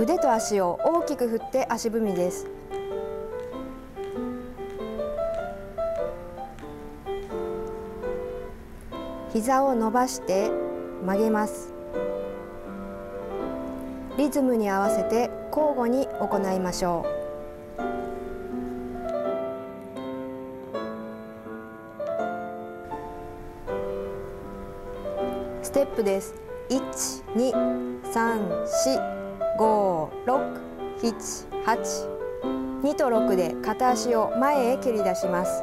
腕と足を大きく振って足踏みです。膝を伸ばして曲げます。リズムに合わせて交互に行いましょう。ステップです。1 2 3 4 5 6 7 8 2と6で片足を前へ蹴り出します。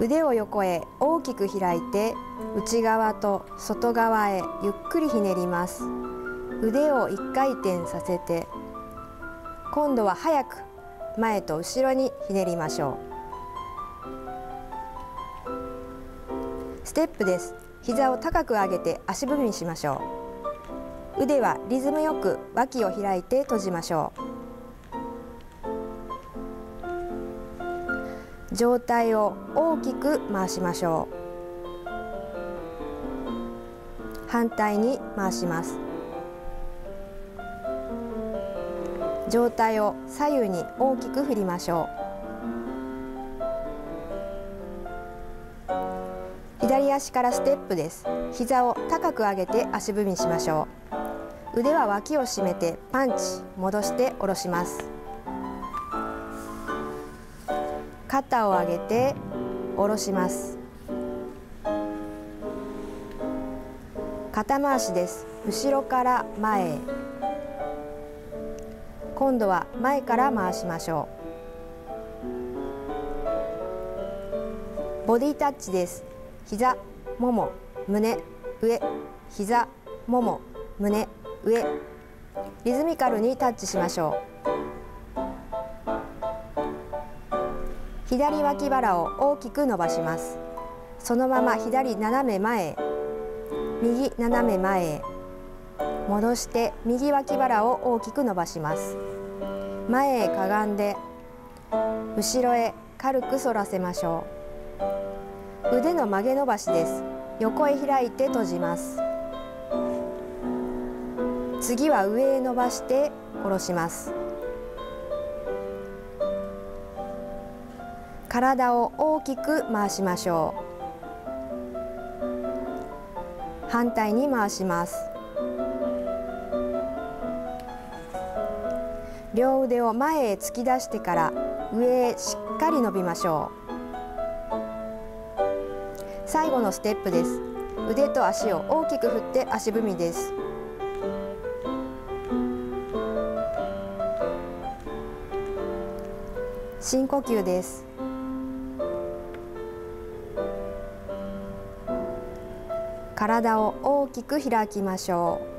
腕を横へ大きく開いて内側と外側へゆっくりひねります。腕を1回転させて今度は早く前と後ろにひねりましょう。ステップです。膝を高く上げて足踏みしましょう。腕はリズムよく脇を開いて閉じましょう。上体を大きく回しましょう反対に回します。上体を左右に大きく振りましょう。左足からステップです。膝を高く上げて足踏みしましょう。腕は脇を締めてパンチ戻して下ろします。肩を上げて下ろします。肩回しです。後ろから前へ。今度は前から回しましょう。ボディタッチです。膝もも胸上。膝もも胸。上。リズミカルにタッチしましょう。左脇腹を大きく伸ばします。そのまま左斜め前へ。右斜め前へ。戻して右脇腹を大きく伸ばします。前へかがんで。後ろへ軽く反らせましょう。腕の曲げ伸ばしです。横へ開いて閉じます。次は上へ伸ばして下ろします。体を大きく回しましょう。反対に回します。両腕を前へ突き出してから上へしっかり伸びましょう。最後のステップです。腕と足を大きく振って足踏みです。深呼吸です。体を大きく開きましょう。